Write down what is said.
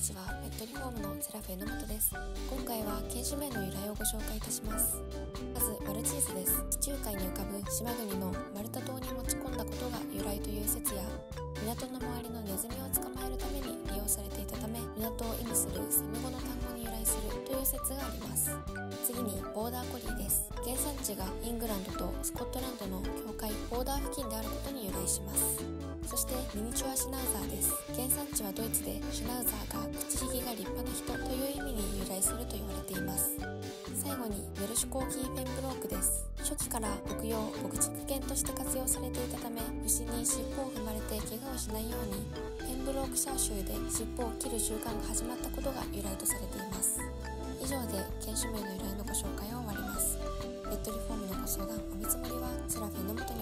にちはペットリフォームのセラフェの本です。今回は犬種名の由来をご紹介いたします。まずマルチーズです。地中海に浮かぶ島国のマルタ島に持ち込んだことが由来という説や港の周りのネズミを捕まえるために利用されていたため港を意味するセミ語の説があります。次にボーダーコリーです。原産地がイングランドとスコットランドの境界ボーダー付近であることに由来します。そしてミニチュアシュナウザーです。原産地はドイツでシュナウザーが口ひげが立派な人という意味に由来すると言われています。最後にウェルシュコーキーペンブロークです。初期から牧羊牧畜犬として活用されていたため牛に尻尾を踏まれて怪我をしないようにペンブロークシャー州で尻尾を切る習慣が始まったことが由来とされています。氏名の由来のご紹介を終わります。ベッドリフォームのご相談お見積もりはセラフィンのもとに